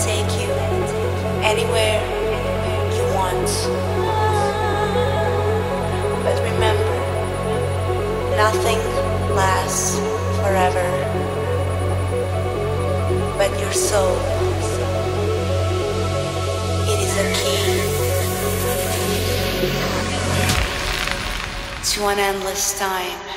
Take you anywhere you want. But remember, nothing lasts forever. But your soul, it is a key to an endless time.